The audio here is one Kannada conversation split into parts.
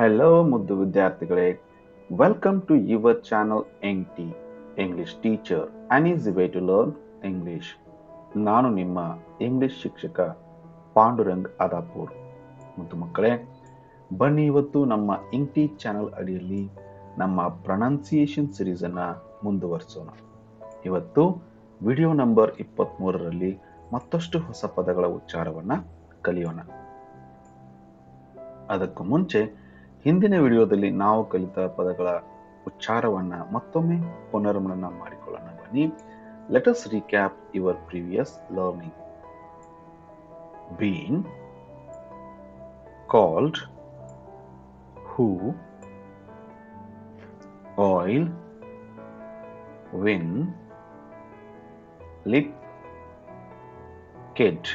ಹಲೋ ಮುದ್ದು ವಿದ್ಯಾರ್ಥಿಗಳೇ. ವೆಲ್ಕಮ್ ಟು ಯುವರ್ ಚಾನಲ್ ಎಂಗ್ T English teacher an easy way to learn English ನಾನು ನಿಮ್ಮ ಇಂಗ್ಲಿಷ್ ಶಿಕ್ಷಕ ಪಾಂಡುರಂಗ್ ಅದಾಪುರ್. ಮುದ್ದು ಮಕ್ಕಳೇ, ಬನ್ನಿ ಇವತ್ತು ನಮ್ಮ ಇಂಗ್ ಟಿ ಚಾನಲ್ ಅಡಿಯಲ್ಲಿ ನಮ್ಮ ಪ್ರೊನೌನ್ಸಿಯೇಷನ್ ಸಿರೀಸನ್ನು ಮುಂದುವರಿಸೋಣ. ಇವತ್ತು ವಿಡಿಯೋ ನಂಬರ್ ಇಪ್ಪತ್ತ್ಮೂರರಲ್ಲಿ ಮತ್ತಷ್ಟು ಹೊಸ ಪದಗಳ ಉಚ್ಚಾರವನ್ನು ಕಲಿಯೋಣ. ಅದಕ್ಕೂ ಮುಂಚೆ ಹಿಂದಿನ ವಿಡಿಯೋದಲ್ಲಿ ನಾವು ಕಲಿತ ಪದಗಳ ಉಚ್ಚಾರವನ್ನ ಮತ್ತೊಮ್ಮೆ ಪುನರ್ಮನನ ಮಾಡಿಕೊಳ್ಳೋಣ. ಬನ್ನಿ. Let us recap your previous learning bean called who oil win lip kid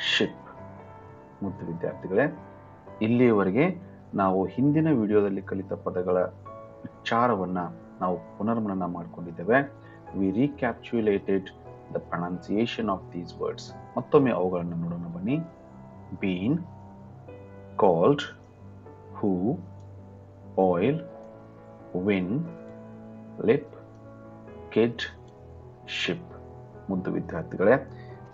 ship ಮುದ್ದು ವಿದ್ಯಾರ್ಥಿಗಳೇ ಇಲ್ಲಿಯವರೆಗೆ ನಾವು ಹಿಂದಿನ ವಿಡಿಯೋದಲ್ಲಿ ಕಲಿತ ಪದಗಳ ಉಚ್ಚಾರವನ್ನ ನಾವು ಪುನರ್ಮನನ ಮಾಡಿಕೊಂಡಿದ್ದೇವೆ. We recapitulated the pronunciation of these words ಮತ್ತೊಮ್ಮೆ ಅವುಗಳನ್ನು ನೋಡೋಣ ಬನ್ನಿ. Bean called who oil win lip kid ship ಮುದ್ದು ವಿದ್ಯಾರ್ಥಿಗಳೇ,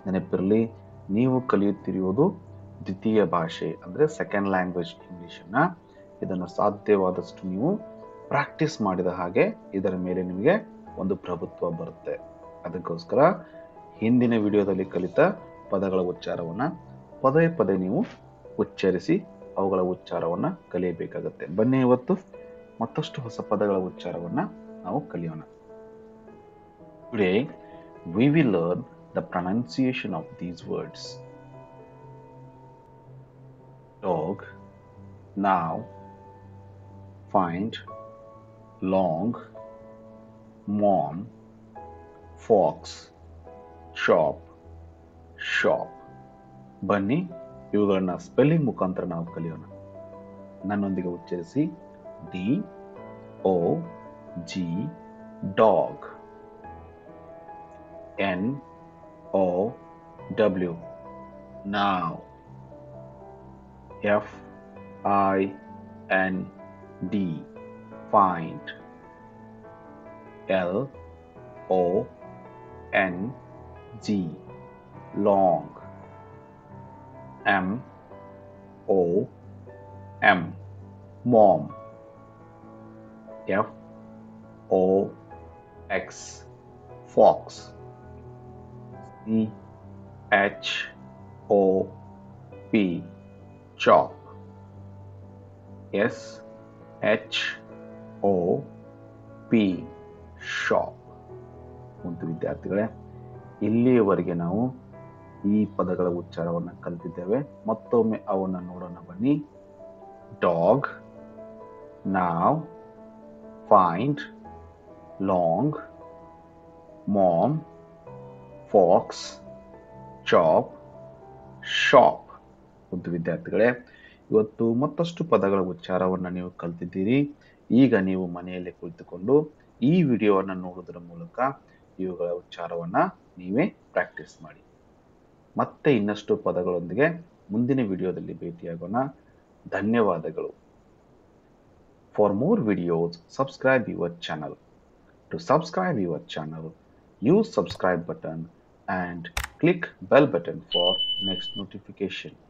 ನೆನಪಿರಲಿ, ನೀವು ಕಲಿಯುತ್ತಿರುವುದು ದ್ವಿತೀಯ ಭಾಷೆ ಅಂದರೆ ಸೆಕೆಂಡ್ ಲ್ಯಾಂಗ್ವೇಜ್ ಇಂಗ್ಲೀಷನ್ನು ಇದನ್ನು ಸಾಧ್ಯವಾದಷ್ಟು ನೀವು ಪ್ರಾಕ್ಟೀಸ್ ಮಾಡಿದ ಹಾಗೆ ಇದರ ಮೇಲೆ ನಿಮಗೆ ಒಂದು ಪ್ರಭುತ್ವ ಬರುತ್ತೆ. ಅದಕ್ಕೋಸ್ಕರ ಹಿಂದಿನ ವಿಡಿಯೋದಲ್ಲಿ ಕಲಿತ ಪದಗಳ ಉಚ್ಚಾರವನ್ನು ಪದೇ ಪದೇ ನೀವು ಉಚ್ಚರಿಸಿ ಅವುಗಳ ಉಚ್ಚಾರವನ್ನು ಕಲಿಯಬೇಕಾಗುತ್ತೆ. ಬನ್ನಿ ಇವತ್ತು ಮತ್ತಷ್ಟು ಹೊಸ ಪದಗಳ ಉಚ್ಚಾರವನ್ನು ನಾವು ಕಲಿಯೋಣ. Today we will learn the pronunciation of these words dog, now, find, long, mom, fox, chop, shop. ಬನ್ನಿ ಇವುಗಳನ್ನ ಸ್ಪೆಲ್ಲಿಂಗ್ ಮುಖಾಂತರ ನಾವು ಕಲಿಯೋಣ ನನ್ನೊಂದಿಗೆ ಉಚ್ಚರಿಸಿ D O G dog N O W now F I N D. Find. L O N G. Long. M O M. Mom. F O X. Fox. C H O P chop S H O P shop ಒಂದು ವಿದ್ಯಾರ್ಥಿಗಳೇ, ಇಲ್ಲಿಯವರೆಗೆ ನಾವು ಈ ಪದಗಳ ಉಚ್ಚಾರವನ್ನು ಕಲಿತಿದ್ದೇವೆ. ಮತ್ತೊಮ್ಮೆ ಅವನ್ನು ನೋಡೋಣ ಬನ್ನಿ. Dog now find long mom fox chop shop ವಿದ್ಯಾರ್ಥಿಗಳೇ ಇವತ್ತು ಮತ್ತಷ್ಟು ಪದಗಳ ಉಚ್ಚಾರವನ್ನು ನೀವು ಕಲ್ತಿದ್ದೀರಿ. ಈಗ ನೀವು ಮನೆಯಲ್ಲೇ ಕುಳಿತುಕೊಂಡು ಈ ವಿಡಿಯೋವನ್ನು ನೋಡುವುದರ ಮೂಲಕ ಇವುಗಳ ಉಚ್ಚಾರವನ್ನು ನೀವೇ ಪ್ರಾಕ್ಟೀಸ್ ಮಾಡಿ. ಮತ್ತೆ ಇನ್ನಷ್ಟು ಪದಗಳೊಂದಿಗೆ ಮುಂದಿನ ವಿಡಿಯೋದಲ್ಲಿ ಭೇಟಿಯಾಗೋಣ. ಧನ್ಯವಾದಗಳು. For more videos subscribe your channel to subscribe your channel use subscribe button and click bell button for next notification.